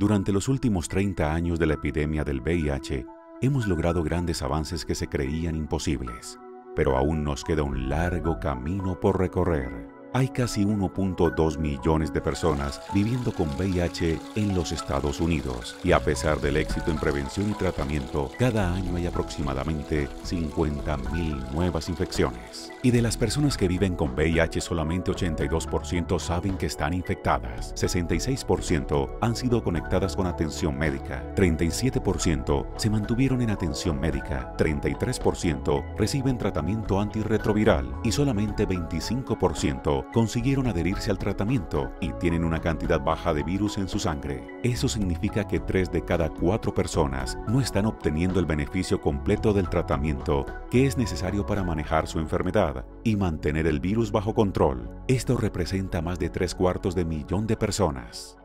Durante los últimos 30 años de la epidemia del VIH, hemos logrado grandes avances que se creían imposibles, pero aún nos queda un largo camino por recorrer. Hay casi 1.2 millones de personas viviendo con VIH en los Estados Unidos y a pesar del éxito en prevención y tratamiento, cada año hay aproximadamente 50.000 nuevas infecciones. Y de las personas que viven con VIH, solamente 82% saben que están infectadas, 66% han sido conectadas con atención médica, 37% se mantuvieron en atención médica, 33% reciben tratamiento antirretroviral. Y solamente 25% consiguieron adherirse al tratamiento y tienen una cantidad baja de virus en su sangre. Eso significa que 3 de cada 4 personas no están obteniendo el beneficio completo del tratamiento que es necesario para manejar su enfermedad y mantener el virus bajo control. Esto representa más de 3 cuartos de millón de personas.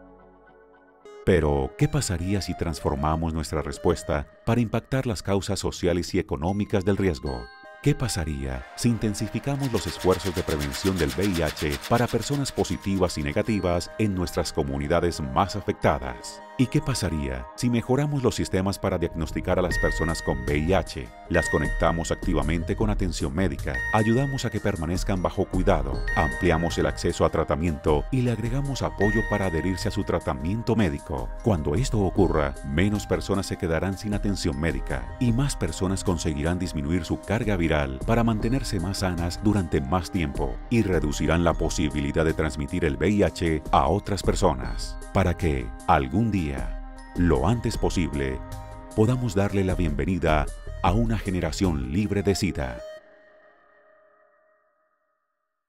Pero, ¿qué pasaría si transformamos nuestra respuesta para impactar las causas sociales y económicas del riesgo? ¿Qué pasaría si intensificamos los esfuerzos de prevención del VIH para personas positivas y negativas en nuestras comunidades más afectadas? ¿Y qué pasaría si mejoramos los sistemas para diagnosticar a las personas con VIH? Las conectamos activamente con atención médica, ayudamos a que permanezcan bajo cuidado, ampliamos el acceso a tratamiento y le agregamos apoyo para adherirse a su tratamiento médico. Cuando esto ocurra, menos personas se quedarán sin atención médica y más personas conseguirán disminuir su carga viral para mantenerse más sanas durante más tiempo y reducirán la posibilidad de transmitir el VIH a otras personas. Para que, algún día, lo antes posible, podamos darle la bienvenida a una generación libre de SIDA.